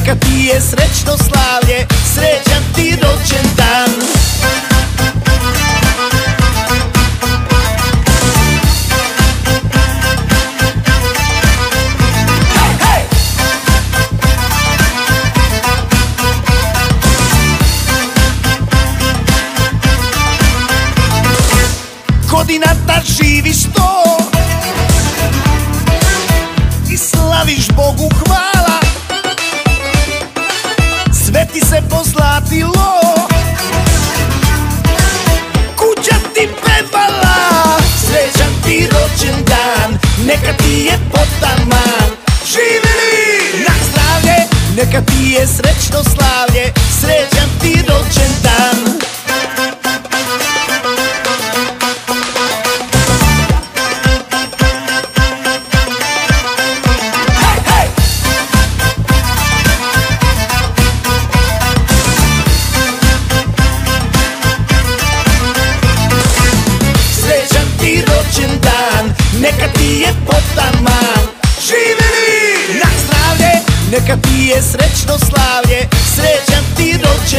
Neka ti je srećno slavlje Srećan ti rođendan Hej! Godinata živi sto I slaviš Bogu hvala Neka ti je srećno slavlje Srećan ti ti rođendan Neka ti je potaman Neka ti je srećno slavlje Srećan ti rođendan